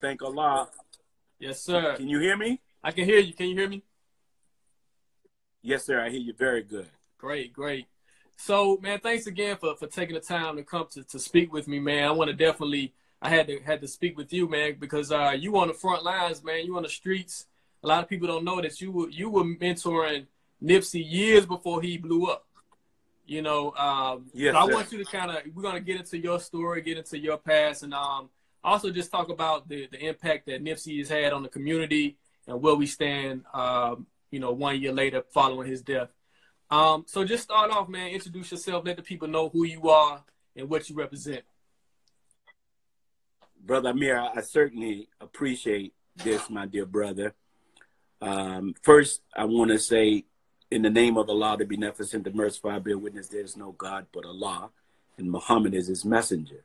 Thank Allah. Yes, sir. Can you hear me? I can hear you. Can you hear me? Yes, sir. I hear you very good. Great, great. So, man, thanks again for, for taking the time to come to, to speak with me, man. I want to definitely, I had to had to speak with you, man, because uh, you on the front lines, man. You on the streets. A lot of people don't know that you were you were mentoring Nipsey years before he blew up. You know, um, yes, so I sir. want you to kind of we're gonna get into your story, get into your past, and um, also just talk about the the impact that Nipsey has had on the community and where we stand. Um, you know, one year later following his death. Um, so just start off, man. Introduce yourself. Let the people know who you are and what you represent. Brother Amir, I certainly appreciate this, my dear brother. Um, first, I want to say, in the name of Allah, the beneficent, the merciful, I bear witness there is no God but Allah, and Muhammad is his messenger.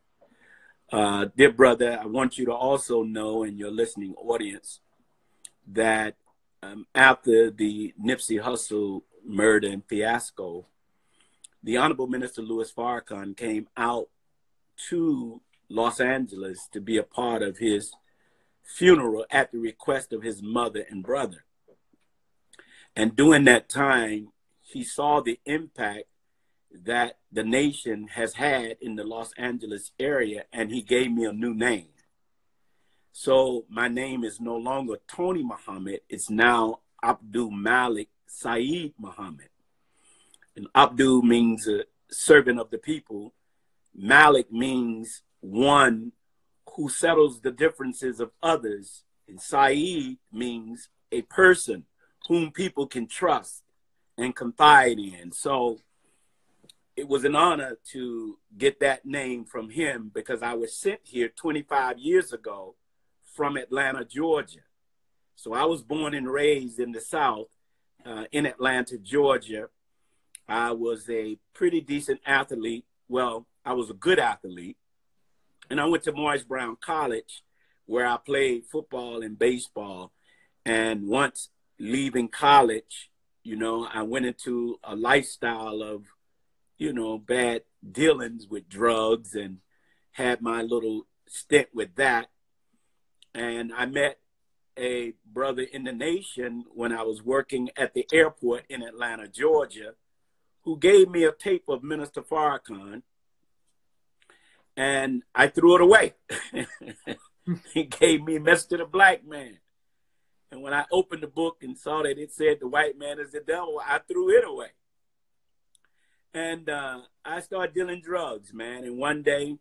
Uh, dear brother, I want you to also know in your listening audience that um, after the Nipsey Hussle murder and fiasco, the Honorable Minister Louis Farrakhan came out to Los Angeles to be a part of his funeral at the request of his mother and brother. And during that time, he saw the impact that the nation has had in the Los Angeles area, and he gave me a new name. So my name is no longer Tony Muhammad, it's now Abdul Malik Saeed Muhammad. And Abdul means a servant of the people. Malik means one who settles the differences of others. And Saeed means a person whom people can trust and confide in. So it was an honor to get that name from him because I was sent here 25 years ago from Atlanta, Georgia. So I was born and raised in the South uh, in Atlanta, Georgia. I was a pretty decent athlete. Well, I was a good athlete. And I went to Morris Brown College where I played football and baseball. And once leaving college, you know, I went into a lifestyle of, you know, bad dealings with drugs and had my little stint with that. And I met a brother in the nation when I was working at the airport in Atlanta, Georgia, who gave me a tape of Minister Farrakhan, and I threw it away. he gave me Mr. the Black Man. And when I opened the book and saw that it said the white man is the devil, I threw it away. And uh, I started dealing drugs, man. And one day,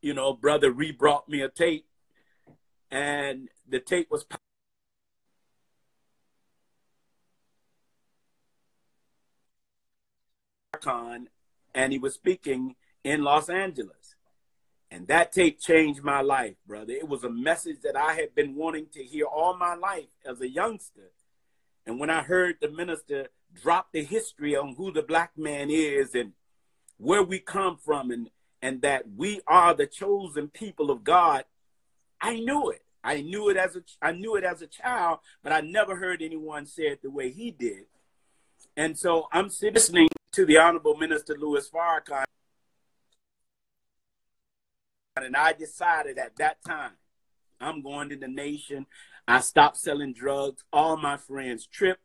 you know, brother re brought me a tape, and the tape was and he was speaking in Los Angeles. And that tape changed my life, brother. It was a message that I had been wanting to hear all my life as a youngster. And when I heard the minister drop the history on who the black man is and where we come from and, and that we are the chosen people of God, I knew it. I knew it as a I knew it as a child, but I never heard anyone say it the way he did. And so I'm listening to the Honorable Minister Louis Farrakhan, and I decided at that time I'm going to the nation. I stopped selling drugs. All my friends tripped.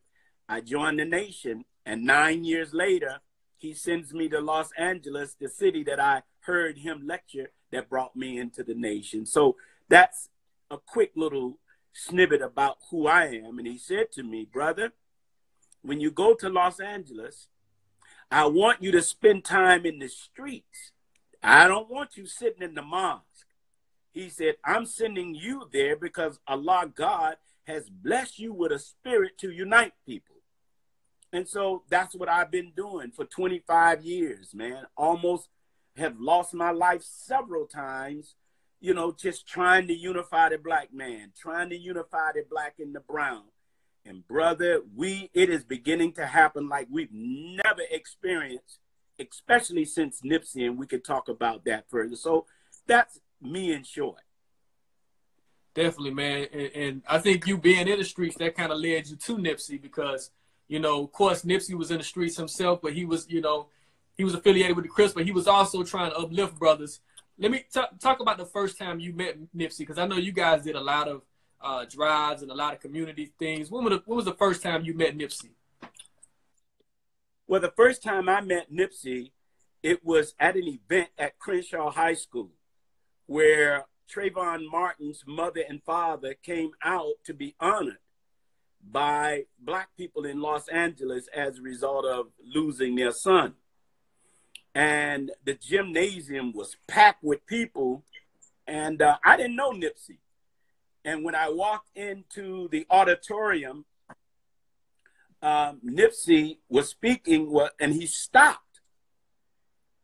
I joined the nation, and nine years later, he sends me to Los Angeles, the city that I heard him lecture that brought me into the nation. So that's a quick little snippet about who I am. And he said to me, Brother, when you go to Los Angeles, I want you to spend time in the streets. I don't want you sitting in the mosque. He said, I'm sending you there because Allah God has blessed you with a spirit to unite people. And so that's what I've been doing for 25 years, man. Almost have lost my life several times you know, just trying to unify the black man, trying to unify the black and the brown. And brother, we it is beginning to happen like we've never experienced, especially since Nipsey, and we could talk about that further. So that's me in short. Definitely, man. And, and I think you being in the streets, that kind of led you to Nipsey because, you know, of course, Nipsey was in the streets himself, but he was, you know, he was affiliated with the Crips, but he was also trying to uplift brothers let me t- talk about the first time you met Nipsey because I know you guys did a lot of uh, drives and a lot of community things. When, the, when was the first time you met Nipsey? Well, the first time I met Nipsey, it was at an event at Crenshaw High School where Trayvon Martin's mother and father came out to be honored by black people in Los Angeles as a result of losing their son. And the gymnasium was packed with people, and uh, I didn't know Nipsey. And when I walked into the auditorium, um, Nipsey was speaking, and he stopped.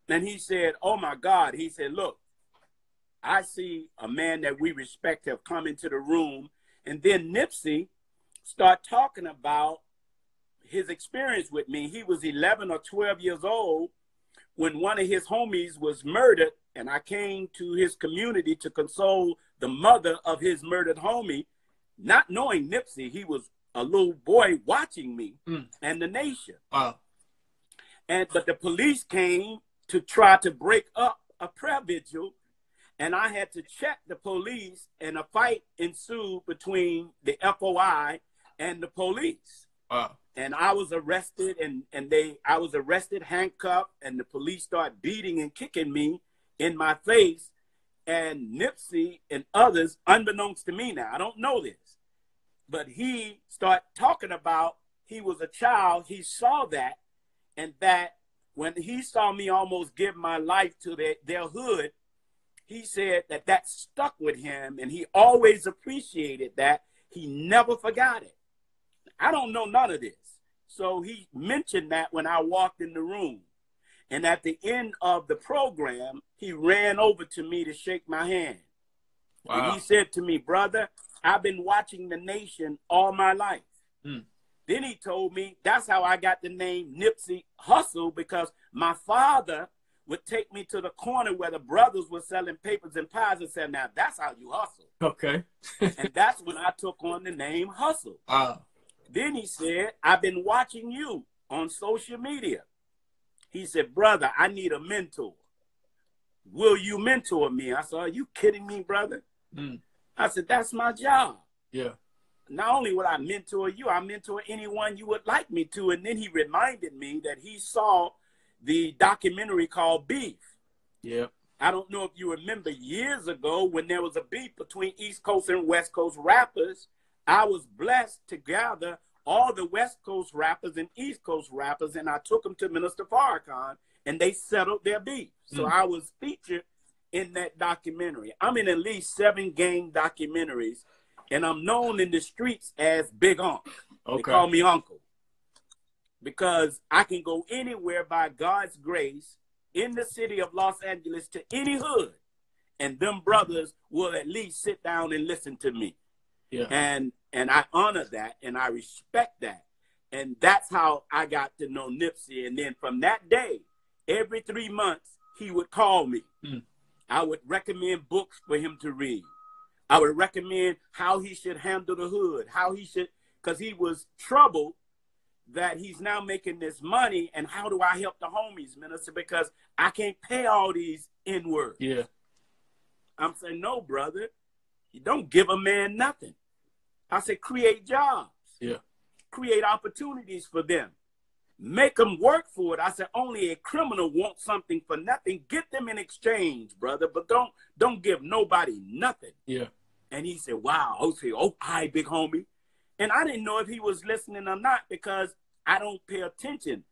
And he said, Oh my God. He said, Look, I see a man that we respect have come into the room. And then Nipsey start talking about his experience with me. He was 11 or 12 years old when one of his homies was murdered, and I came to his community to console the mother of his murdered homie, not knowing Nipsey. He was a little boy watching me mm. and the nation. Wow. And but the police came to try to break up a prayer vigil, and I had to check the police, and a fight ensued between the FOI and the police. Wow. And I was arrested, and and they I was arrested, handcuffed, and the police start beating and kicking me in my face. And Nipsey and others, unbeknownst to me now, I don't know this, but he start talking about he was a child. He saw that, and that when he saw me almost give my life to their, their hood, he said that that stuck with him, and he always appreciated that. He never forgot it. I don't know none of this. So he mentioned that when I walked in the room. And at the end of the program, he ran over to me to shake my hand. Wow. And he said to me, Brother, I've been watching the nation all my life. Hmm. Then he told me that's how I got the name Nipsey Hussle because my father would take me to the corner where the brothers were selling papers and pies and said, Now that's how you hustle. Okay. and that's when I took on the name Hussle. Uh. Then he said, I've been watching you on social media. He said, Brother, I need a mentor. Will you mentor me? I said, Are you kidding me, brother? Mm. I said, that's my job. Yeah. Not only would I mentor you, I mentor anyone you would like me to. And then he reminded me that he saw the documentary called Beef. Yeah. I don't know if you remember years ago when there was a beef between East Coast and West Coast rappers. I was blessed to gather all the West Coast rappers and East Coast rappers, and I took them to Minister Farrakhan, and they settled their beef. So mm. I was featured in that documentary. I'm in at least seven gang documentaries, and I'm known in the streets as Big Unc. Okay. They call me Uncle because I can go anywhere by God's grace in the city of Los Angeles to any hood, and them brothers will at least sit down and listen to me. Yeah. And and I honor that and I respect that. And that's how I got to know Nipsey. And then from that day, every three months, he would call me. Mm. I would recommend books for him to read. I would recommend how he should handle the hood, how he should, because he was troubled that he's now making this money, and how do I help the homies, minister? Because I can't pay all these in words. Yeah. I'm saying, no, brother, you don't give a man nothing. I said, create jobs. Yeah. Create opportunities for them make them work for it. I said only a criminal wants something for nothing. Get them in exchange, brother, but don't don't give nobody nothing. Yeah. And he said, "Wow." I say, "Oh, hi, big homie," and I didn't know if he was listening or not because I don't pay attention.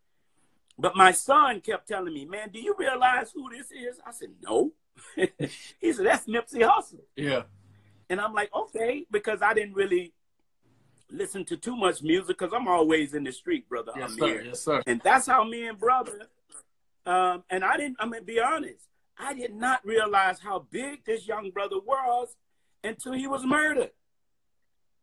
But my son kept telling me, "Man, do you realize who this is?" I said, "No." he said, "That's Nipsey Hussle." Yeah. And I'm like, "Okay," because I didn't really listen to too much music because I'm always in the street, brother. Yes, I'm sir. Here. Yes, sir. And that's how me and brother. Um, and I didn't. I mean, be honest. I did not realize how big this young brother was until he was murdered.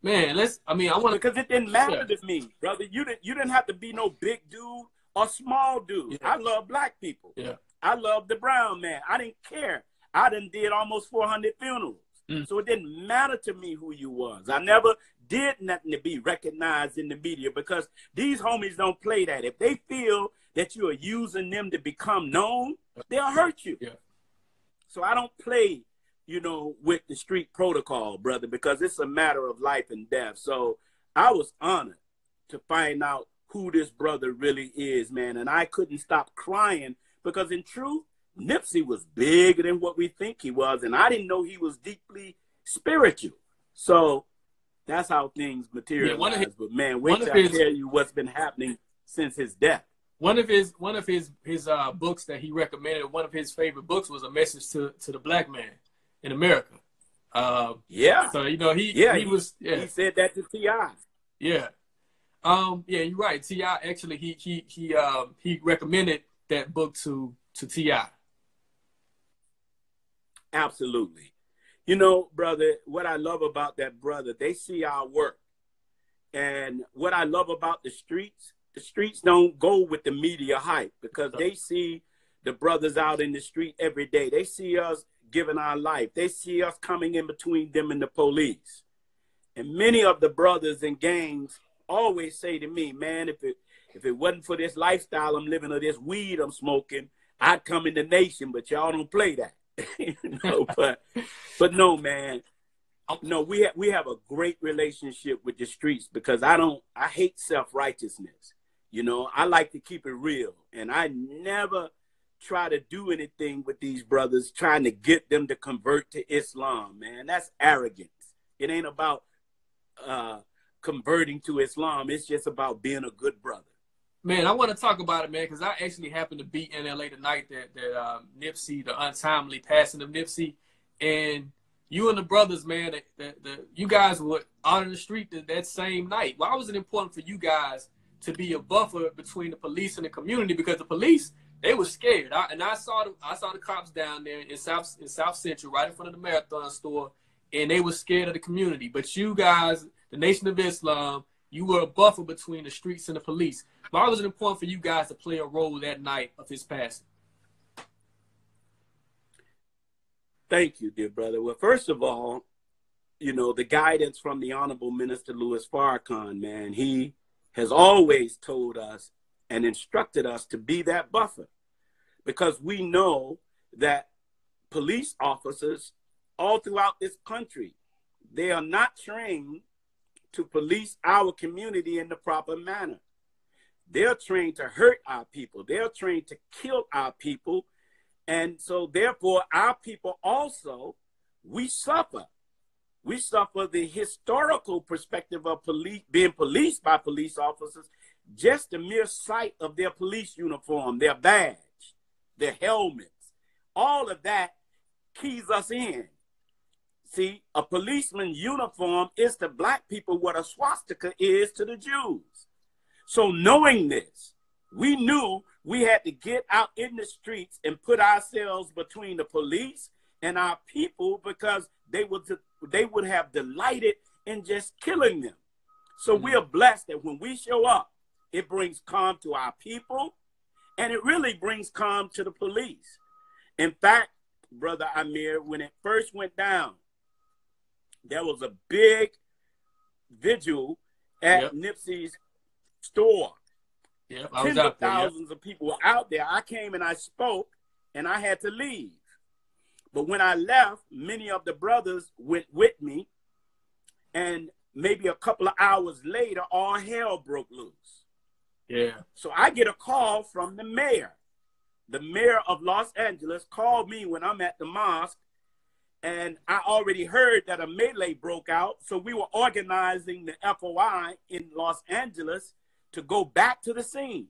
Man, let's. I mean, I want to because it didn't matter yeah. to me, brother. You didn't. You didn't have to be no big dude or small dude. Yeah. I love black people. Yeah. I love the brown man. I didn't care. I done did almost 400 funerals. Mm. So it didn't matter to me who you was. I never did nothing to be recognized in the media because these homies don't play that. If they feel that you are using them to become known, they'll hurt you. Yeah. So I don't play, you know, with the street protocol, brother, because it's a matter of life and death. So I was honored to find out who this brother really is, man. And I couldn't stop crying because, in truth, Nipsey was bigger than what we think he was. And I didn't know he was deeply spiritual. So that's how things materialize. Yeah, his, but man, wait till I his, tell you what's been happening since his death. One of his one of his his uh, books that he recommended, one of his favorite books was a message to to the black man in America. Uh, yeah. So you know he yeah he, he was yeah he said that to Ti. Yeah. Um. Yeah, you're right. T.I. actually he he he um he recommended that book to to Ti. Absolutely. You know, brother, what I love about that brother, they see our work. And what I love about the streets, the streets don't go with the media hype because they see the brothers out in the street every day. They see us giving our life. They see us coming in between them and the police. And many of the brothers and gangs always say to me, man, if it if it wasn't for this lifestyle I'm living or this weed I'm smoking, I'd come in the nation, but y'all don't play that. know, but but no, man. No, we have we have a great relationship with the streets because I don't I hate self righteousness. You know, I like to keep it real, and I never try to do anything with these brothers trying to get them to convert to Islam. Man, that's arrogance. It ain't about uh, converting to Islam. It's just about being a good brother. Man, I want to talk about it, man, because I actually happened to be in LA tonight that that um, Nipsey, the untimely passing of Nipsey, and you and the brothers, man, that, that you guys were out in the street that, that same night. Why was it important for you guys to be a buffer between the police and the community? Because the police, they were scared. I, and I saw the I saw the cops down there in South in South Central, right in front of the marathon store, and they were scared of the community. But you guys, the Nation of Islam, you were a buffer between the streets and the police. Why was it important for you guys to play a role that night of his passing? Thank you, dear brother. Well, first of all, you know, the guidance from the Honorable Minister Louis Farrakhan, man, he has always told us and instructed us to be that buffer because we know that police officers all throughout this country, they are not trained to police our community in the proper manner. They're trained to hurt our people. They're trained to kill our people. And so, therefore, our people also, we suffer. We suffer the historical perspective of police being policed by police officers, just the mere sight of their police uniform, their badge, their helmets, all of that keys us in. See, a policeman's uniform is to black people what a swastika is to the Jews. So, knowing this, we knew we had to get out in the streets and put ourselves between the police and our people because they would they would have delighted in just killing them. So mm-hmm. we are blessed that when we show up, it brings calm to our people and it really brings calm to the police. In fact, brother Amir, when it first went down, there was a big vigil at yep. Nipsey's store. Yeah, Tens of thousands yep. of people were out there. I came and I spoke, and I had to leave. But when I left, many of the brothers went with me, and maybe a couple of hours later, all hell broke loose. Yeah. So I get a call from the mayor. The mayor of Los Angeles called me when I'm at the mosque and I already heard that a melee broke out. So we were organizing the FOI in Los Angeles to go back to the scene.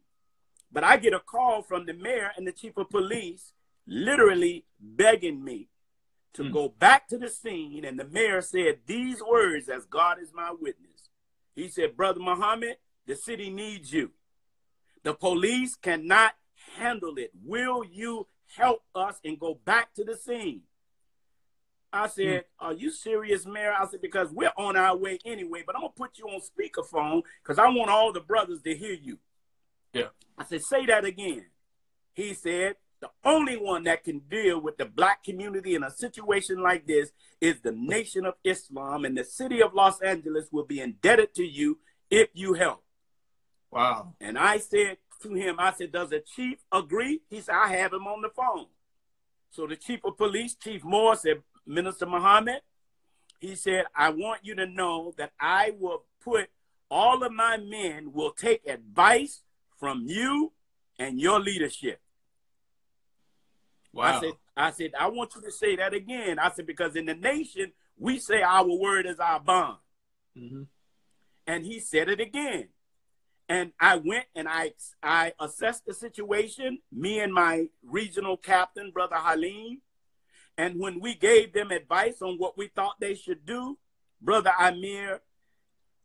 But I get a call from the mayor and the chief of police literally begging me to mm. go back to the scene. And the mayor said these words, as God is my witness. He said, Brother Muhammad, the city needs you. The police cannot handle it. Will you help us and go back to the scene? I said, mm. Are you serious, Mayor? I said, Because we're on our way anyway, but I'm going to put you on speakerphone because I want all the brothers to hear you. Yeah. I said, Say that again. He said, The only one that can deal with the black community in a situation like this is the Nation of Islam, and the city of Los Angeles will be indebted to you if you help. Wow. And I said to him, I said, Does the chief agree? He said, I have him on the phone. So the chief of police, Chief Moore, said, Minister Muhammad, he said, I want you to know that I will put all of my men will take advice from you and your leadership. Wow. I said, I said, I want you to say that again. I said, because in the nation, we say our word is our bond. Mhm. And he said it again. And I went and I I assessed the situation, me and my regional captain, Brother Halim. And when we gave them advice on what we thought they should do, Brother Amir,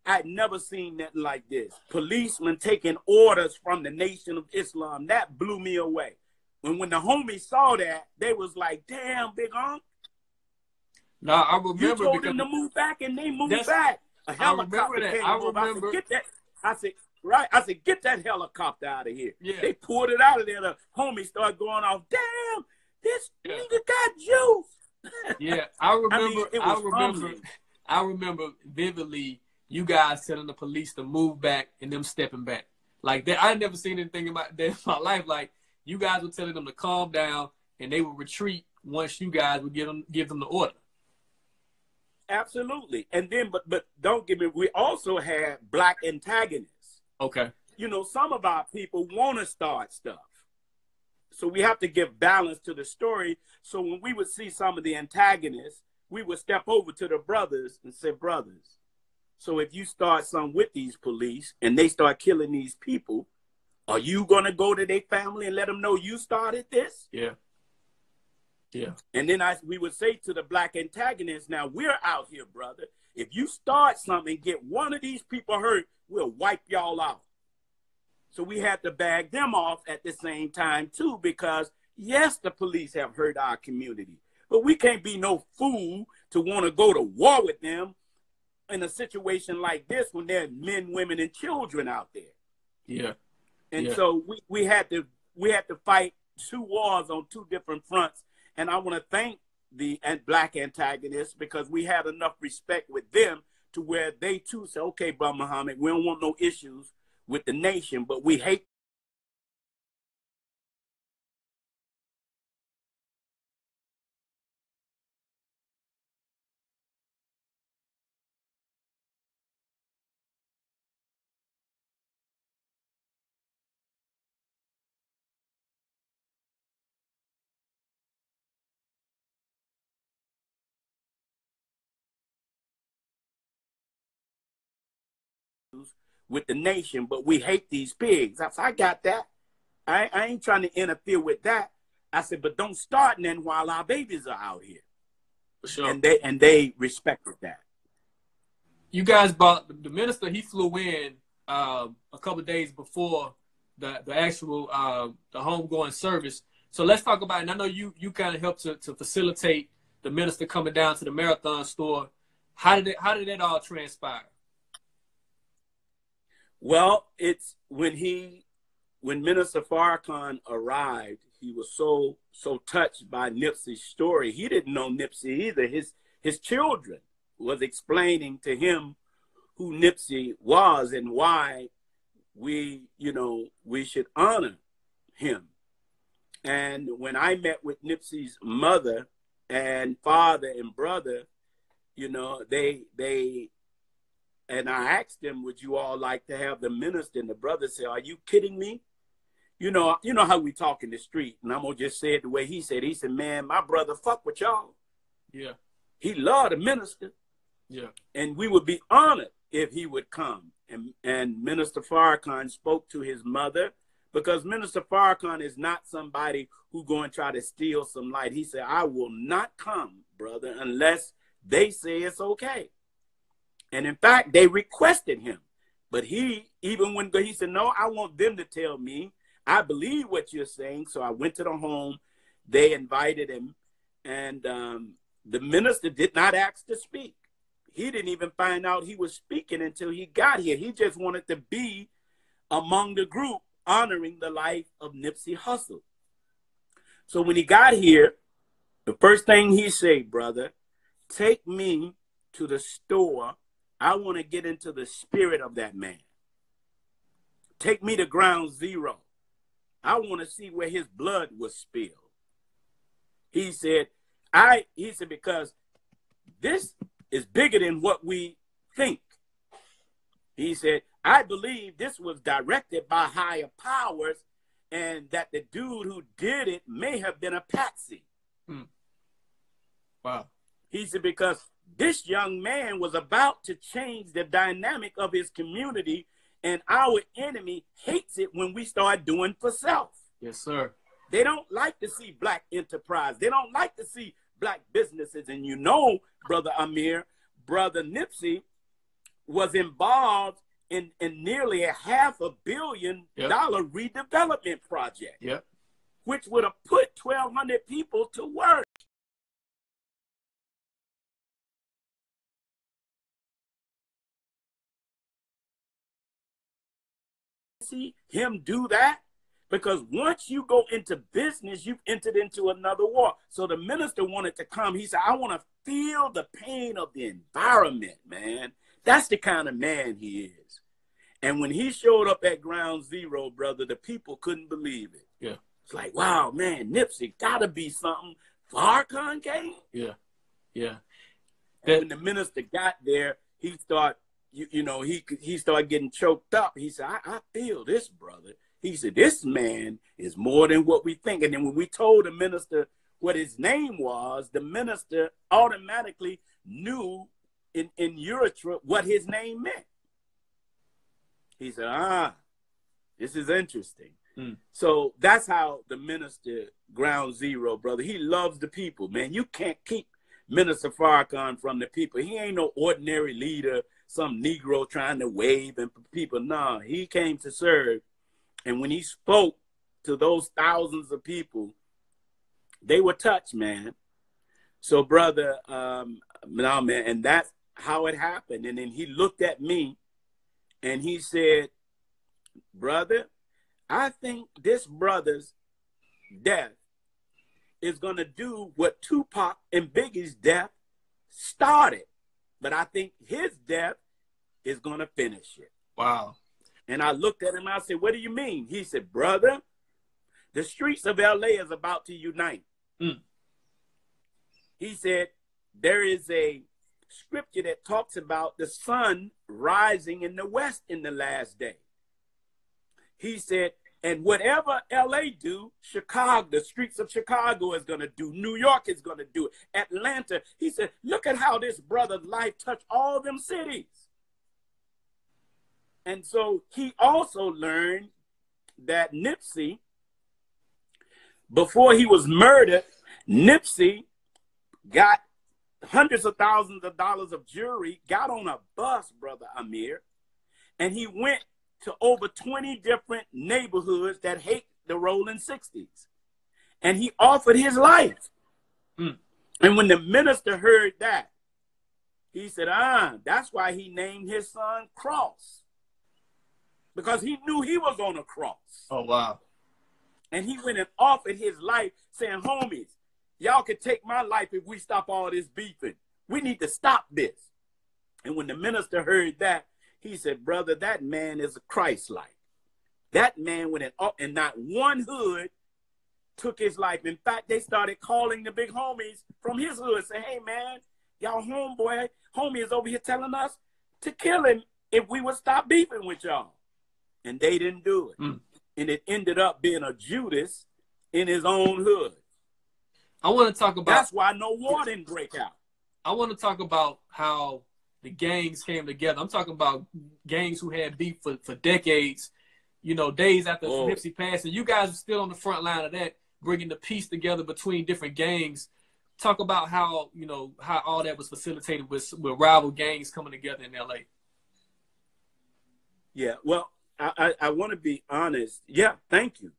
I'd never seen nothing like this. Policemen taking orders from the Nation of Islam. That blew me away. When when the homies saw that, they was like, damn, big unc, Now I remember. you told them to move back and they moved back. A I helicopter remember that. came I over. I remember- said, get that. I said, right. I said, get that helicopter out of here. Yeah. They pulled it out of there. The homies started going off. Damn, this nigga got juice. yeah, I remember. it I, remember. humbling. I remember vividly you guys telling the police to move back and them stepping back. Like that, I never seen anything in my, that in my life. Like you guys were telling them to calm down and they would retreat once you guys would give them give them the order. Absolutely. And then, but but don't get me. We also had black antagonists. Okay. You know, some of our people want to start stuff. So we have to give balance to the story. So when we would see some of the antagonists, we would step over to the brothers and say, brothers, so if you start some with these police and they start killing these people, are you going to go to their family and let them know you started this? Yeah. Yeah. And then I we would say to the black antagonists, now we're out here, brother. If you start something, get one of these people hurt, we'll wipe y'all out. So we had to bag them off at the same time too, because yes, the police have hurt our community, but we can't be no fool to want to go to war with them in a situation like this when there are men, women, and children out there. Yeah. And Yeah. so we, we had to we had to fight two wars on two different fronts. And I want to thank the black antagonists because we had enough respect with them to where they too said, okay, Brother Muhammad, we don't want no issues with the nation, but we hate with the nation, but we hate these pigs. I said, I got that. I, I ain't trying to interfere with that. I said, but don't start then while our babies are out here. For sure. And they and they respected that. you guys bought the minister he flew in um, a couple days before the the actual uh, the homegoing service so let's talk about it and i know you you kind of helped to, to facilitate the minister coming down to the marathon store how did it how did that all transpire Well, it's when he, when Minister Farrakhan arrived, he was so so touched by Nipsey's story. He didn't know Nipsey either. His his children was explaining to him who Nipsey was and why we, you know, we should honor him. And when I met with Nipsey's mother and father and brother, you know, they they and I asked them, "Would you all like to have the minister?" And the brother said, "Are you kidding me?" You know, you know how we talk in the street, and I'm gonna just say it the way he said. He said, "Man, my brother fuck with y'all. yeah He loved the minister, yeah and we would be honored if he would come." And and Minister Farrakhan spoke to his mother because Minister Farrakhan is not somebody who going to try to steal some light. He said, "I will not come, brother, unless they say it's okay." And in fact, they requested him. But he, even when he said, No, I want them to tell me, I believe what you're saying. So I went to the home. They invited him. And um, the minister did not ask to speak. He didn't even find out he was speaking until he got here. He just wanted to be among the group honoring the life of Nipsey Hussle. So when he got here, the first thing he said, brother, take me to the store I want to get into the spirit of that man. Take me to ground zero. I want to see where his blood was spilled. He said, I he said, because this is bigger than what we think. He said, I believe this was directed by higher powers and that the dude who did it may have been a patsy. Hmm. Wow. He said, because this young man was about to change the dynamic of his community, and our enemy hates it when we start doing for self. Yes, sir. They don't like to see black enterprise. They don't like to see black businesses. And you know, Brother Amir, Brother Nipsey was involved in, in nearly a half a billion yep. dollar redevelopment project. Yep. Which would have put 1,200 people to work. See him do that? Because once you go into business, you've entered into another war. So the minister wanted to come. He said, I want to feel the pain of the environment, man. That's the kind of man he is. And when he showed up at ground zero, brother, the people couldn't believe it. Yeah. It's like, wow, man, Nipsey gotta be something. Farrakhan came? Yeah. Yeah. And when the minister got there, he started, you, you know, he he started getting choked up. He said, I, I feel this, brother. He said, This man is more than what we think. And then when we told the minister what his name was, the minister automatically knew in, in Eritrea what his name meant. He said, ah, this is interesting. Mm. So that's how the minister ground zero, brother. He loves the people, man. You can't keep Minister Farrakhan from the people. He ain't no ordinary leader, some Negro trying to wave and people. Nah, he came to serve. And when he spoke to those thousands of people, they were touched, man. So, brother, um, no, man, and that's how it happened. And then he looked at me and he said, Brother, I think this brother's death is going to do what Tupac and Biggie's death started. But I think his death is going to finish it. Wow. And I looked at him I said, What do you mean? He said, Brother, the streets of LA is about to unite. Mm. He said, There is a scripture that talks about the sun rising in the west in the last day. He said, and whatever LA do, Chicago, the streets of Chicago is going to do. New York is going to do. Atlanta. He said, look at how this brother's life touched all them cities. And so he also learned that Nipsey, before he was murdered, Nipsey got hundreds of thousands of dollars of jewelry, got on a bus, brother Amir, and he went to over 20 different neighborhoods that hate the rolling 60s. And he offered his life. Mm. And when the minister heard that, he said, ah, that's why he named his son Cross. Because he knew he was on a cross. Oh, wow. And he went and offered his life, saying, homies, Y'all can take my life if we stop all this beefing. We need to stop this. And when the minister heard that, he said, Brother, that man is a Christ like. That man went in, and not one hood took his life. In fact, they started calling the big homies from his hood, say, Hey, man, y'all homeboy, homie is over here telling us to kill him if we would stop beefing with y'all. And they didn't do it. Mm. And it ended up being a Judas in his own hood. I want to talk about. That's why no war didn't break out. I want to talk about how the gangs came together. I'm talking about gangs who had beef for, for decades. You know, days after oh. Nipsey passed, and you guys are still on the front line of that, bringing the peace together between different gangs. Talk about how you know how all that was facilitated with with rival gangs coming together in L.A. Yeah, well, I, I, I want to be honest. Yeah, thank you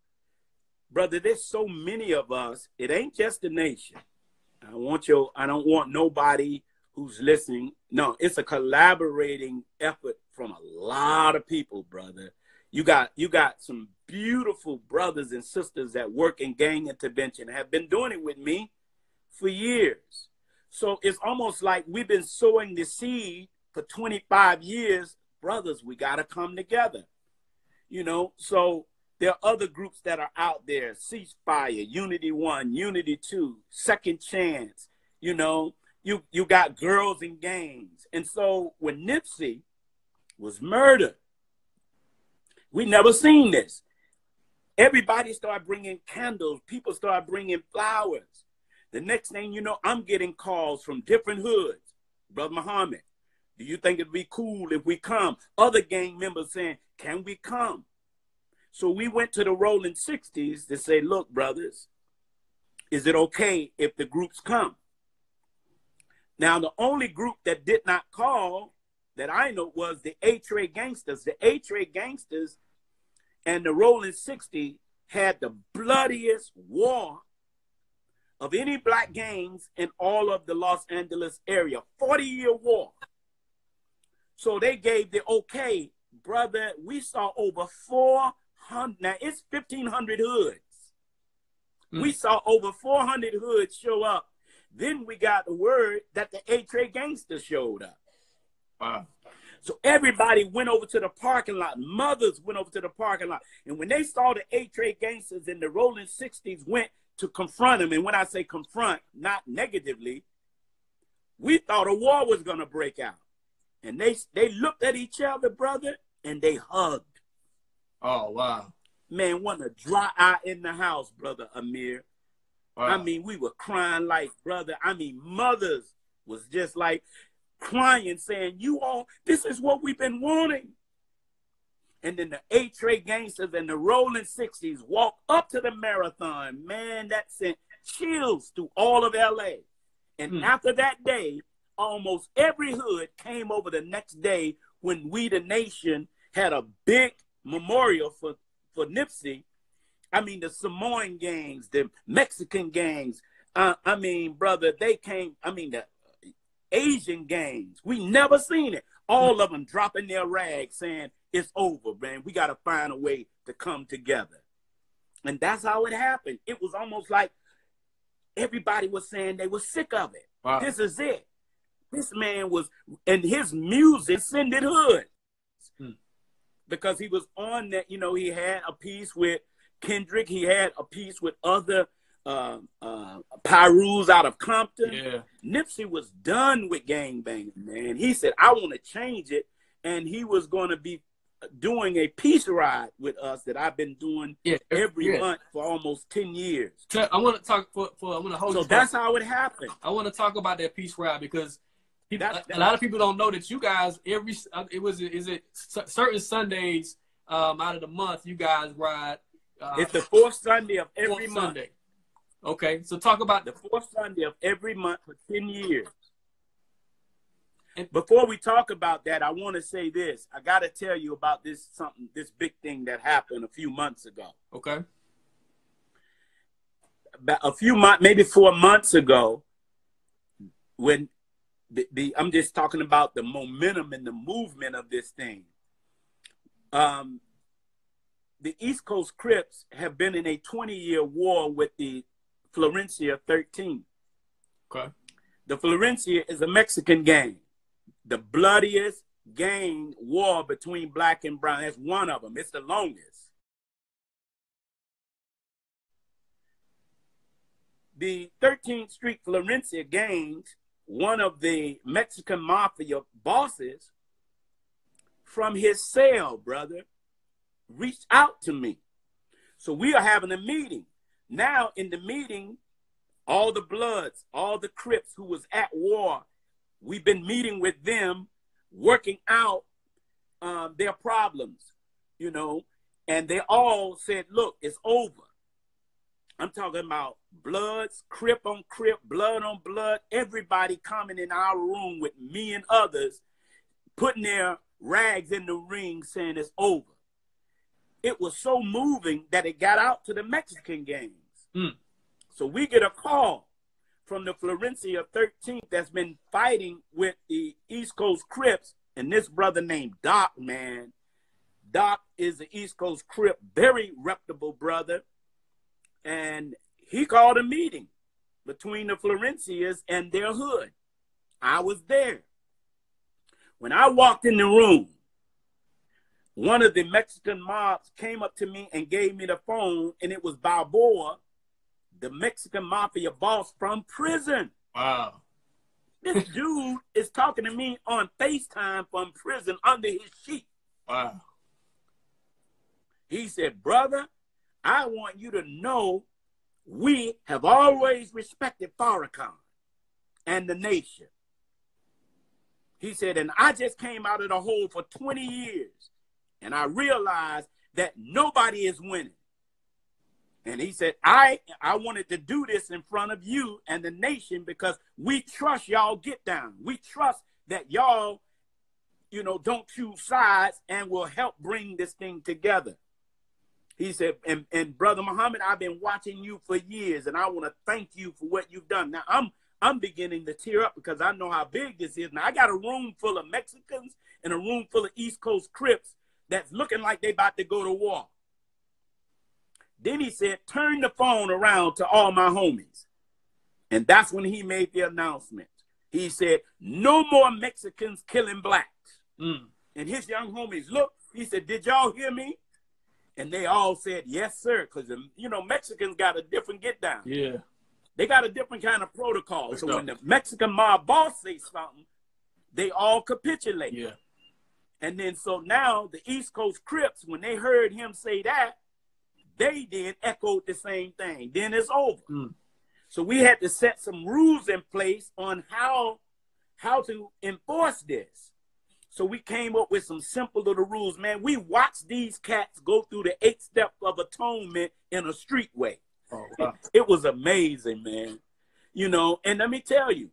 brother, there's so many of us. It ain't just the nation. I want you. I don't want nobody who's listening. No, it's a collaborating effort from a lot of people, brother. You got you got some beautiful brothers and sisters that work in gang intervention have been doing it with me for years. So it's almost like we've been sowing the seed for 25 years. Brothers, we got to come together. You know, so there are other groups that are out there ceasefire unity one unity two second chance you know you you got girls and gangs. And so when nipsey was murdered we never seen this. Everybody started bringing candles. People started bringing flowers. The next thing you know i'm getting calls from different hoods. Brother muhammad do you think it'd be cool if we come? Other gang members saying can we come? So we went to the rolling 60s to say, look, brothers, is it okay if the groups come? Now, the only group that did not call that I know was the Eight Tray Gangsters. The Eight Tray Gangsters and the Rolling 60 had the bloodiest war of any black gangs in all of the Los Angeles area 40 year war. So they gave the okay, brother. We saw over 400 now it's 1,500 hoods. Mm. We saw over 400 hoods show up. Then we got the word that the Eight Tray gangster showed up. Wow. So everybody went over to the parking lot. Mothers went over to the parking lot. And when they saw the Eight Tray gangsters and the rolling 60s went to confront them, and when I say confront, not negatively, we thought a war was going to break out. And they, they looked at each other, brother, and they hugged. Oh wow. Man, want a dry eye in the house, brother Amir. Wow. I mean, we were crying like brother. I mean, mothers was just like crying, saying, "You all, this is what we've been wanting." And then the Eight Tray gangsters and the Rolling Sixties walk up to the marathon. Man, that sent chills through all of LA. And hmm. after that day, almost every hood came over the next day when We the Nation had a big memorial for for Nipsey. I mean, the Samoan gangs, the Mexican gangs. Uh, I mean, brother, they came. I mean, the Asian gangs. We never seen it. All of them dropping their rags, saying it's over, man. We got to find a way to come together. And that's how it happened. It was almost like everybody was saying they were sick of it. Wow. This is it. This man was, and his music sended hood because he was on that. You know, he had a piece with Kendrick. He had a piece with other uh, uh, Pirus out of Compton. Yeah. Nipsey was done with gang banging, man. He said, I want to change it. And he was going to be doing a peace ride with us that I've been doing yeah, every yeah. month for almost 10 years. I want to talk for, for I want to hold So that's how it happened. I want to talk about that peace ride because People, that, that, a lot of people don't know that you guys every it was is it certain Sundays um, out of the month you guys ride. Uh, it's the fourth Sunday of every month. Sunday. Okay, so talk about the fourth Sunday of every month for ten years. And before we talk about that, I want to say this. I got to tell you about this something, this big thing that happened a few months ago. Okay. About a few months, maybe four months ago, when the, the I'm just talking about the momentum and the movement of this thing. Um, the East Coast Crips have been in a 20 year war with the Florencia 13. Okay. The Florencia is a Mexican gang, the bloodiest gang war between black and brown. That's one of them. It's the longest. The 13th Street Florencia gangs one of the Mexican mafia bosses from his cell, brother, reached out to me. So we are having a meeting. Now, in the meeting, all the Bloods, all the Crips who was at war, we've been meeting with them, working out um, their problems, you know, and they all said, look, it's over. I'm talking about bloods, crip on crip, blood on blood, everybody coming in our room with me and others, putting their rags in the ring saying it's over. It was so moving that it got out to the Mexican gangs. Mm. So we get a call from the Florencia 13th that's been fighting with the East Coast Crips, and this brother named Doc, man. Doc is the East Coast Crip, very reputable brother and he called a meeting between the Florencias and their hood. I was there. When I walked in the room, one of the Mexican mobs came up to me and gave me the phone, and it was Balboa, the Mexican mafia boss from prison. Wow. This dude is talking to me on FaceTime from prison under his sheet. Wow. He said, Brother, I want you to know we have always respected Farrakhan and the nation. He said, and I just came out of the hole for 20 years and I realized that nobody is winning. And he said, I I wanted to do this in front of you and the nation because we trust y'all get down. We trust that y'all, you know, don't choose sides and will help bring this thing together. He said, and, and Brother Muhammad, I've been watching you for years, and I want to thank you for what you've done. Now I'm I'm beginning to tear up because I know how big this is. Now I got a room full of Mexicans and a room full of East Coast Crips that's looking like they about to go to war. Then he said, turn the phone around to all my homies. And that's when he made the announcement. He said, no more Mexicans killing blacks. Mm. And his young homies, look, he said, did y'all hear me? And they all said, yes, sir. Because, you know, Mexicans got a different get down. Yeah. They got a different kind of protocol. So when the Mexican mob boss say something, they all capitulate. Yeah. And then so now the East Coast Crips, when they heard him say that, they then echoed the same thing. Then it's over. Mm. So we had to set some rules in place on how how to enforce this. So we came up with some simple little rules, man. We watched these cats go through the eight step of atonement in a street way. Oh, wow. It was amazing, man. You know, and let me tell you,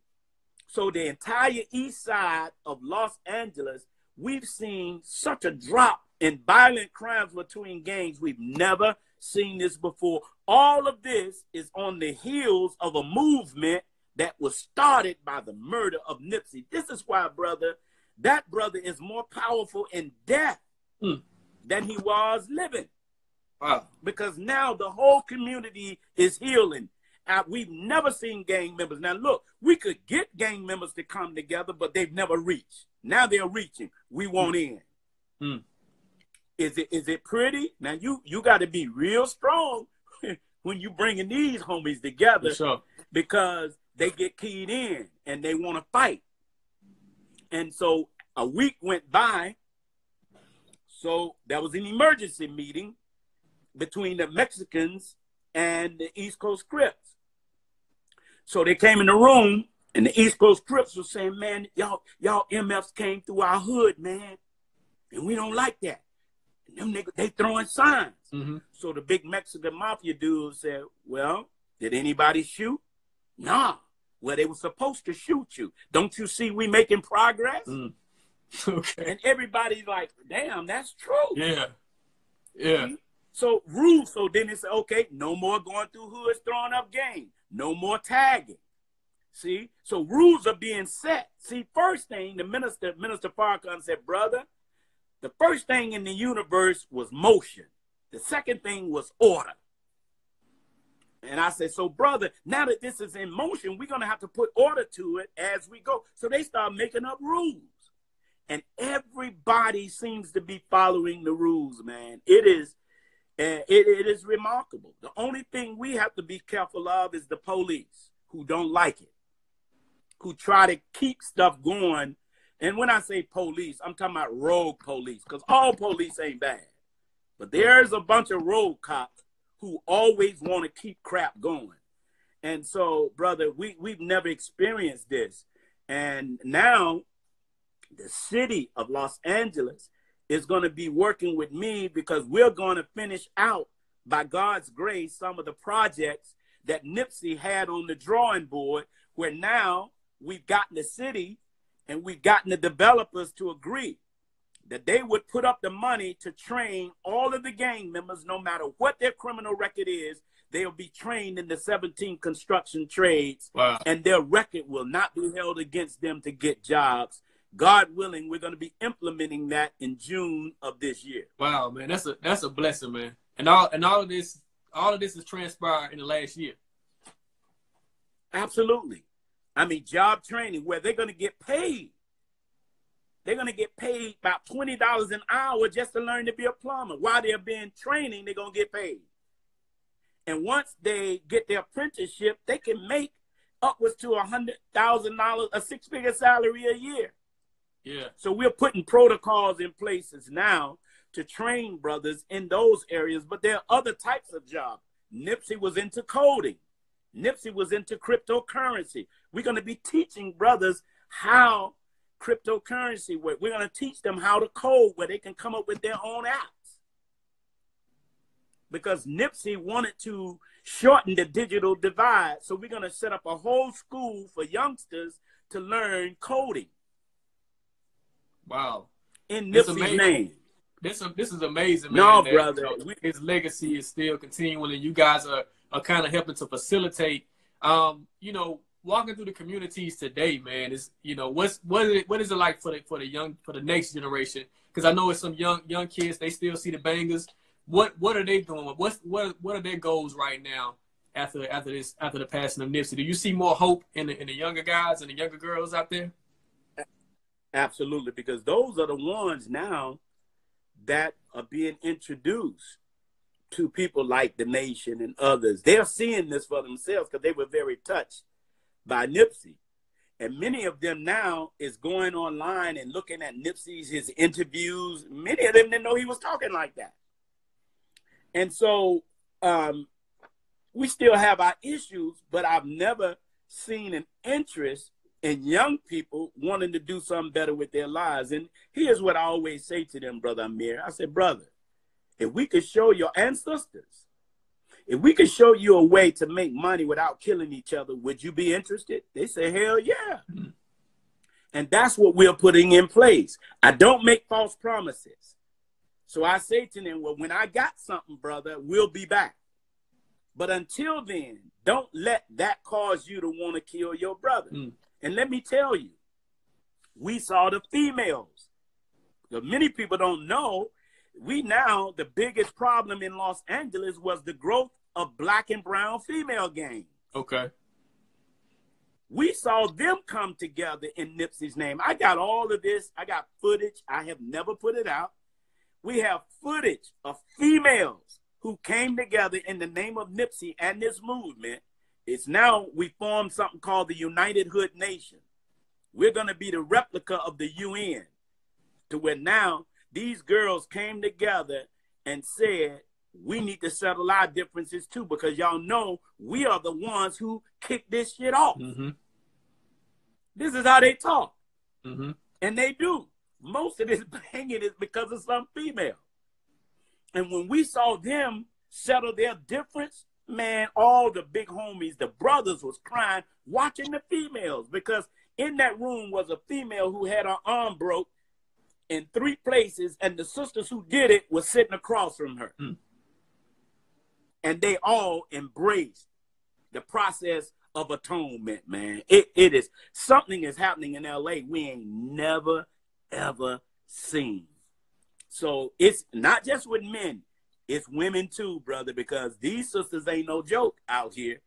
so the entire east side of Los Angeles, we've seen such a drop in violent crimes between gangs. We've never seen this before. All of this is on the heels of a movement that was started by the murder of Nipsey. This is why, brother, that brother is more powerful in death Hmm. than he was living Wow. because now the whole community is healing. Uh, we've never seen gang members. Now, look, we could get gang members to come together, but they've never reached. Now they're reaching. We want in. Hmm. Is it is it pretty? Now you you got to be real strong when you bringing these homies together sure. because they get keyed in and they want to fight. And so a week went by. So there was an emergency meeting between the Mexicans and the East Coast Crips. So they came in the room and the East Coast Crips were saying, man, y'all, y'all MFs came through our hood, man. And we don't like that. And them niggas, they throwing signs. hmm So the big Mexican mafia dude said, Well, did anybody shoot? Nah. Well, they were supposed to shoot you. Don't you see we making progress? Mm. Okay. And everybody's like, damn, that's true. Yeah. Yeah. So rules. So then it's okay, no more going through hoods throwing up game. No more tagging. See? So rules are being set. See, first thing, the minister, Minister Farrakhan said, brother, the first thing in the universe was motion. The second thing was order. And I said, so brother, now that this is in motion, we're gonna have to put order to it as we go. So they start making up rules. And everybody seems to be following the rules, man. It is it, it is remarkable. The only thing we have to be careful of is the police who don't like it, who try to keep stuff going. And when I say police, I'm talking about rogue police, because all police ain't bad. But there's a bunch of rogue cops who always want to keep crap going. And so, brother, we, we've never experienced this. And now the city of Los Angeles is going to be working with me because we're going to finish out, by God's grace, some of the projects that Nipsey had on the drawing board, where now we've gotten the city and we've gotten the developers to agree that they would put up the money to train all of the gang members, no matter what their criminal record is. They'll be trained in the 17 construction trades, Wow. and their record will not be held against them to get jobs. God willing, we're going to be implementing that in June of this year. Wow, man. That's a that's a blessing, man. And all and all of this all of this has transpired in the last year. Absolutely. I mean, job training where they're going to get paid. they're gonna get paid about twenty dollars an hour just to learn to be a plumber. While they're being training, they're gonna get paid. And once they get their apprenticeship, they can make upwards to a hundred thousand dollars, a six-figure salary a year. Yeah. So we're putting protocols in places now to train brothers in those areas, but there are other types of jobs. Nipsey was into coding. Nipsey was into cryptocurrency. We're going to be teaching brothers how cryptocurrency works. We're going to teach them how to code where they can come up with their own apps. Because Nipsey wanted to shorten the digital divide. So we're going to set up a whole school for youngsters to learn coding. Wow. In Nipsey's name. This, this is amazing, man. No, brother. His legacy is still continuing, and you guys are, are kind of helping to facilitate, um, you know, walking through the communities today, man. Is you know what's what is it, what is it like for the for the young for the next generation? Because I know it's some young young kids they still see the bangers. What what are they doing? What's what what are their goals right now after after this after the passing of Nipsey? Do you see more hope in the in the younger guys and the younger girls out there? Absolutely, because those are the ones now that are being introduced to people like the nation and others. They're seeing this for themselves because they were very touched by Nipsey. And many of them now is going online and looking at Nipsey's his interviews. Many of them didn't know he was talking like that. And so um, we still have our issues, but I've never seen an interest in young people wanting to do something better with their lives. And here's what I always say to them, Brother Amir. I said, Brother, if we could show your ancestors, if we could show you a way to make money without killing each other, would you be interested? They say, Hell yeah. Mm-hmm. And that's what we're putting in place. I don't make false promises. So I say to them, Well, when I got something, brother, we'll be back. But until then, don't let that cause you to want to kill your brother. Mm. And let me tell you, we saw the females. But many people don't know. We now, the biggest problem in Los Angeles was the growth of black and brown female gangs. Okay. We saw them come together in Nipsey's name. I got all of this. I got footage. I have never put it out. We have footage of females who came together in the name of Nipsey and this movement it's now we formed something called the United Hood Nation. We're going to be the replica of the UN to where now these girls came together and said, we need to settle our differences too, because y'all know we are the ones who kick this shit off. Mm-hmm. This is how they talk. Mm-hmm. And they do. Most of this banging is because of some female. And when we saw them settle their difference, man, all the big homies, the brothers was crying watching the females because in that room was a female who had her arm broke in three places, and the sisters who did it was sitting across from her. Mm. And they all embraced the process of atonement, man. It, it is something is happening in LA we ain't never, ever seen. So it's not just with men, it's women too, brother, because these sisters ain't no joke out here.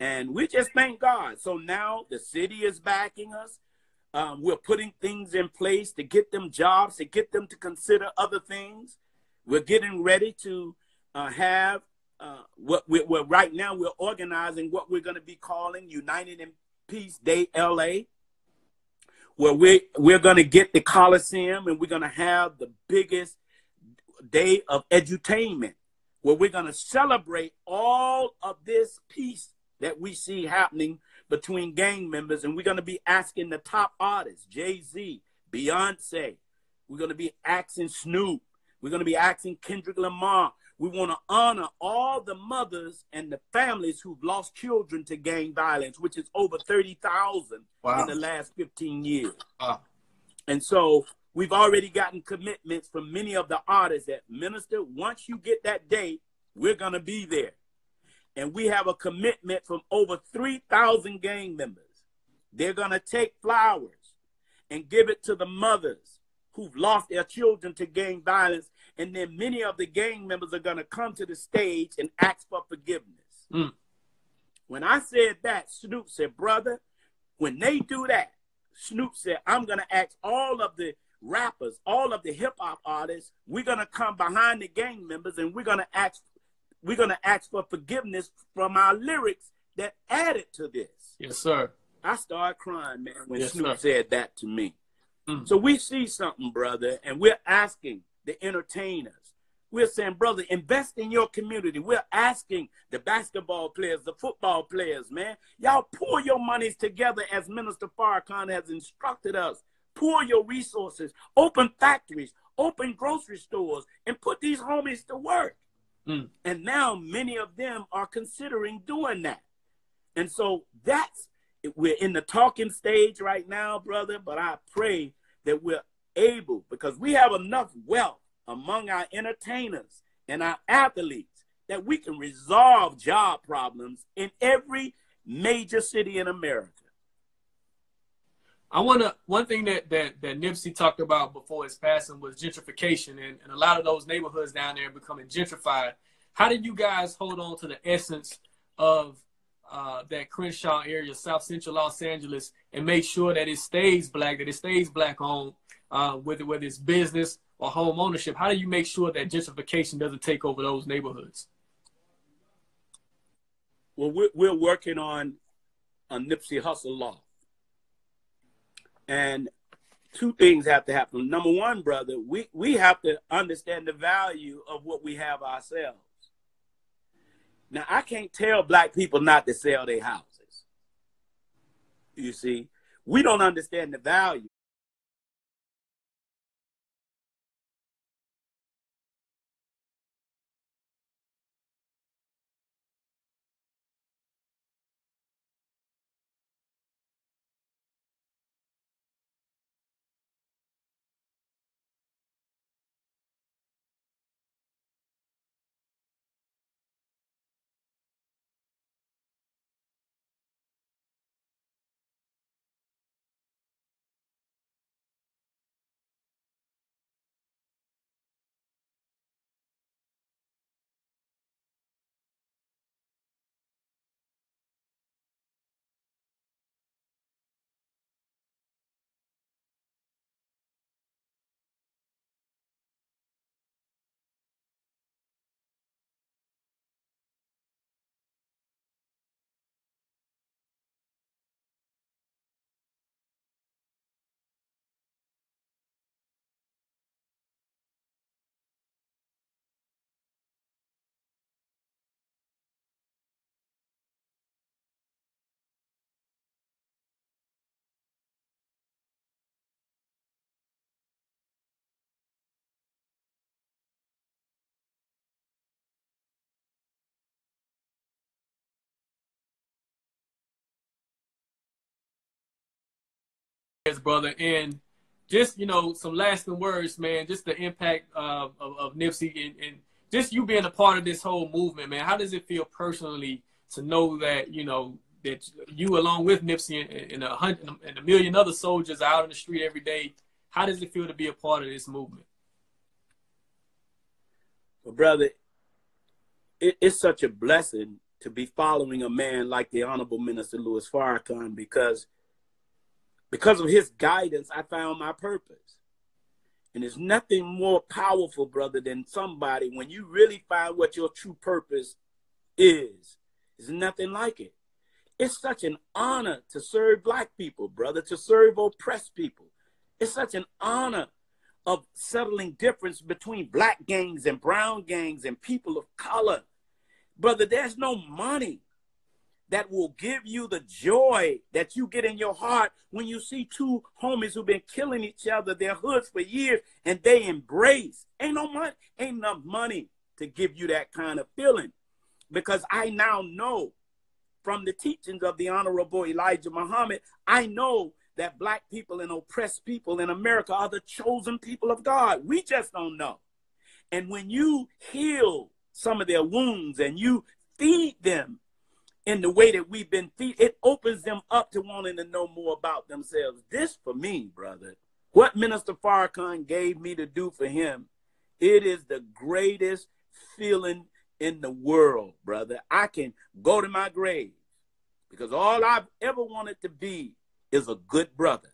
And we just thank God. So now the city is backing us. Um, we're putting things in place to get them jobs, to get them to consider other things. We're getting ready to uh, have uh, what we're, we're, right now. We're organizing what we're going to be calling United in Peace Day LA, where we we're going to get the Coliseum and we're going to have the biggest day of edutainment where we're going to celebrate all of this peace that we see happening between gang members. And we're going to be asking the top artists, Jay Z, Beyonce. We're going to be asking Snoop. We're going to be asking Kendrick Lamar. We want to honor all the mothers and the families who've lost children to gang violence, which is over 30,000 wow. in the last 15 years. Wow. And so We've already gotten commitments from many of the artists that minister. Once you get that date, we're going to be there. And we have a commitment from over 3,000 gang members. They're going to take flowers and give it to the mothers who've lost their children to gang violence. And then many of the gang members are going to come to the stage and ask for forgiveness. Mm. When I said that, Snoop said, Brother, when they do that, Snoop said, I'm going to ask all of the rappers, all of the hip hop artists, we're gonna come behind the gang members and we're gonna ask we're gonna ask for forgiveness from our lyrics that added to this. Yes, sir. I started crying, man, when Yes, Snoop sir. said that to me. Mm. So we see something, brother, and we're asking the entertainers. We're saying, brother, invest in your community. We're asking the basketball players, the football players, man. Y'all pour your monies together as Minister Farrakhan has instructed us. Pour your resources, open factories, open grocery stores, and put these homies to work. Mm. And now many of them are considering doing that. And so that's we're in the talking stage right now, brother, but I pray that we're able because we have enough wealth among our entertainers and our athletes that we can resolve job problems in every major city in America. I want to. One thing that that that Nipsey talked about before his passing was gentrification, and, and a lot of those neighborhoods down there becoming gentrified. How did you guys hold on to the essence of uh, that Crenshaw area, South Central Los Angeles, and make sure that it stays black, that it stays black owned, uh, whether whether it's business or home ownership? How do you make sure that gentrification doesn't take over those neighborhoods? Well, we're, we're working on a Nipsey Hussle law. And two things have to happen. Number one, brother, we, we have to understand the value of what we have ourselves. Now, I can't tell black people not to sell their houses. You see, we don't understand the value. Yes, brother. And just, you know, some lasting words, man, just the impact of, of Nipsey and, and just you being a part of this whole movement, man. How does it feel personally to know that, you know, that you along with Nipsey and, and, a hundred and a million other soldiers are out in the street every day, how does it feel to be a part of this movement? Well, brother, it, it's such a blessing to be following a man like the Honorable Minister Louis Farrakhan because because of his guidance, I found my purpose. And there's nothing more powerful, brother, than somebody when you really find what your true purpose is. There's nothing like it. It's such an honor to serve black people, brother, to serve oppressed people. It's such an honor of settling difference between black gangs and brown gangs and people of color. Brother, there's no money that will give you the joy that you get in your heart when you see two homies who've been killing each other, their hoods for years, and they embrace. Ain't no money, ain't enough money to give you that kind of feeling. Because I now know from the teachings of the Honorable Elijah Muhammad, I know that black people and oppressed people in America are the chosen people of God. We just don't know. And when you heal some of their wounds and you feed them in the way that we've been feed, it opens them up to wanting to know more about themselves. This for me, brother, what Minister Farrakhan gave me to do for him, it is the greatest feeling in the world, brother. I can go to my grave because all I've ever wanted to be is a good brother.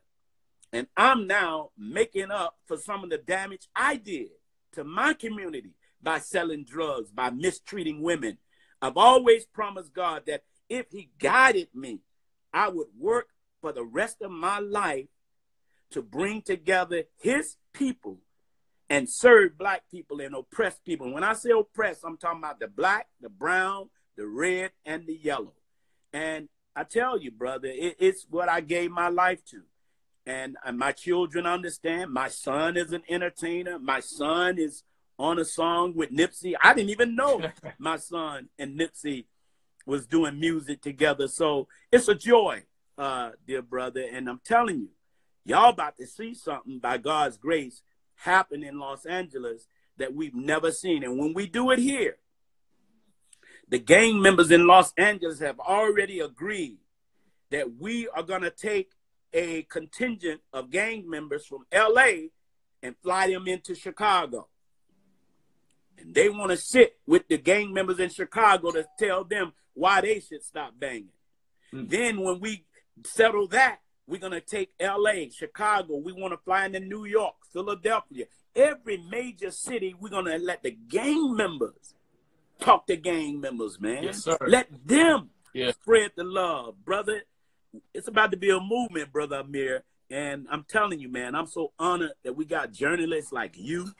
And I'm now making up for some of the damage I did to my community by selling drugs, by mistreating women. I've always promised God that if He guided me, I would work for the rest of my life to bring together His people and serve black people and oppressed people. And when I say oppressed, I'm talking about the black, the brown, the red, and the yellow. And I tell you, brother, it, it's what I gave my life to. And, and my children understand. My son is an entertainer. My son is on a song with Nipsey. I didn't even know my son and Nipsey was doing music together. So it's a joy, uh, dear brother. And I'm telling you, y'all about to see something by God's grace happen in Los Angeles that we've never seen. And when we do it here, the gang members in Los Angeles have already agreed that we are going to take a contingent of gang members from LA and fly them into Chicago. And they want to sit with the gang members in Chicago to tell them why they should stop banging. Mm. Then when we settle that, we're going to take LA, Chicago. We want to fly into New York, Philadelphia. Every major city, we're going to let the gang members talk to gang members, man. Yes, sir. Let them yeah. spread the love, brother. It's about to be a movement, brother Amir. And I'm telling you, man, I'm so honored that we got journalists like you.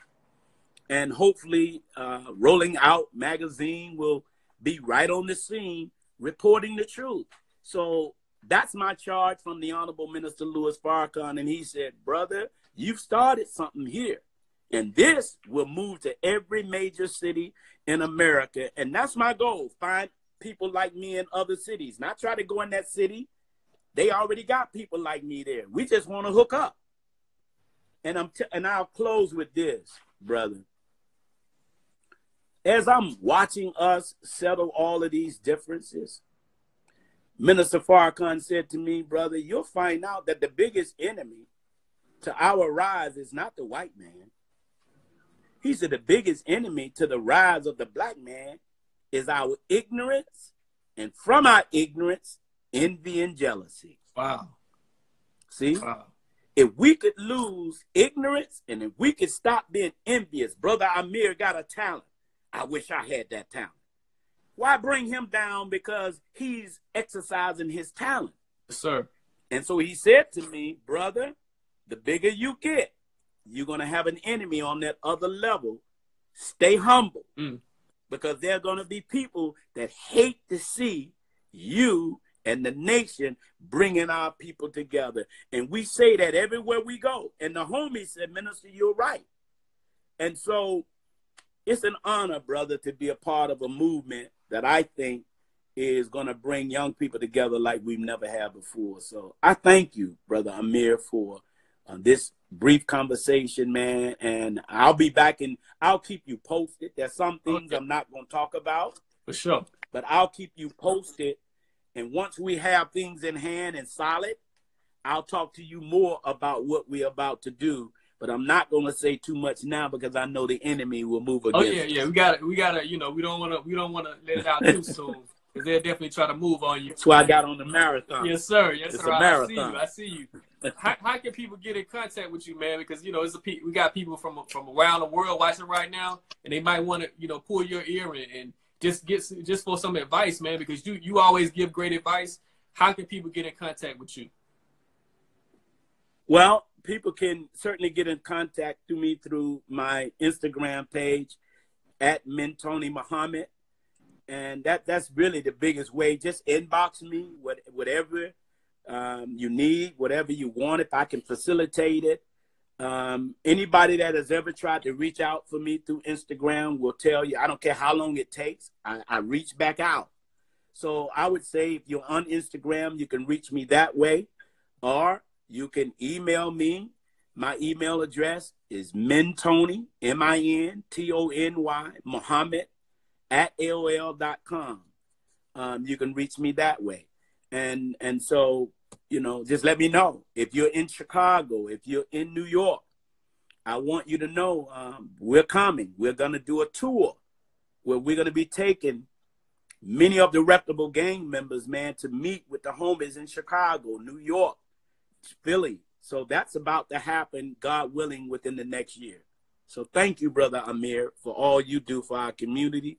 And hopefully, uh, Rolling Out magazine will be right on the scene reporting the truth. So that's my charge from the Honorable Minister Louis Farrakhan. And he said, Brother, you've started something here. And this will move to every major city in America. And that's my goal. Find people like me in other cities. Not try to go in that city. They already got people like me there. We just want to hook up. And I'm t- and I'll close with this, brother. As I'm watching us settle all of these differences, Minister Farrakhan said to me, brother, you'll find out that the biggest enemy to our rise is not the white man. He said the biggest enemy to the rise of the black man is our ignorance, and from our ignorance, envy and jealousy. Wow. See? Wow. If we could lose ignorance and if we could stop being envious, brother Amir got a talent. I wish I had that talent. Why bring him down? Because he's exercising his talent. Yes, sir. And so he said to me, brother, the bigger you get, you're going to have an enemy on that other level. Stay humble. Mm. Because there are going to be people that hate to see you and the nation bringing our people together. And we say that everywhere we go. And the homie said, Minister, you're right. And so it's an honor, brother, to be a part of a movement that I think is going to bring young people together like we've never had before. So I thank you, brother Amir, for uh, this brief conversation, man. And I'll be back and I'll keep you posted. There's some things. I'm not going to talk about. For sure. But I'll keep you posted. And once we have things in hand and solid, I'll talk to you more about what we're about to do but I'm not going to say too much now because I know the enemy will move oh, against. Oh yeah, yeah, we got to, we got to, you know, we don't want to, we don't want to let it out too soon because they'll definitely try to move on you. That's why I got on the marathon. Yes, sir. Yes, it's sir. I see you. I see you. how, how can people get in contact with you, man? Because you know, it's a we got people from from around the world watching right now, and they might want to, you know, pull your ear and, and just get just for some advice, man. Because you you always give great advice. How can people get in contact with you? Well, people can certainly get in contact to me through my Instagram page at Mintony Muhammad. And that that's really the biggest way. Just inbox me, what, whatever um, you need, whatever you want, if I can facilitate it. Um, anybody that has ever tried to reach out for me through Instagram will tell you, I don't care how long it takes, I, I reach back out. So I would say if you're on Instagram, you can reach me that way. Or you can email me. My email address is Mintony, M I N T O N Y, Muhammad at AOL.com. Um, you can reach me that way. And and so, you know, just let me know. If you're in Chicago, if you're in New York, I want you to know um, we're coming. We're going to do a tour where we're going to be taking many of the reputable gang members, man, to meet with the homies in Chicago, New York, Philly, So that's about to happen, God willing, within the next year. So thank you, Brother Amir, for all you do for our community.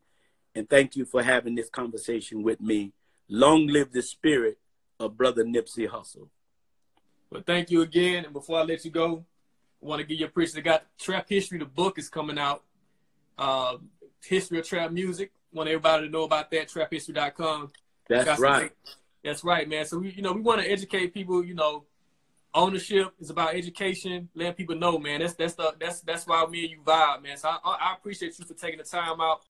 And thank you for having this conversation with me. Long live the spirit of Brother Nipsey Hussle. Well, thank you again. And before I let you go, I want to give you a appreciation. I got Trap History, the book is coming out. Uh, History of Trap Music. want everybody to know about that, traphistory.com. That's right. That's right, man. So we, you know, we want to educate people. You know, ownership is about education, letting people know, man. That's that's the that's that's why me and you vibe, man. So I, I appreciate you for taking the time out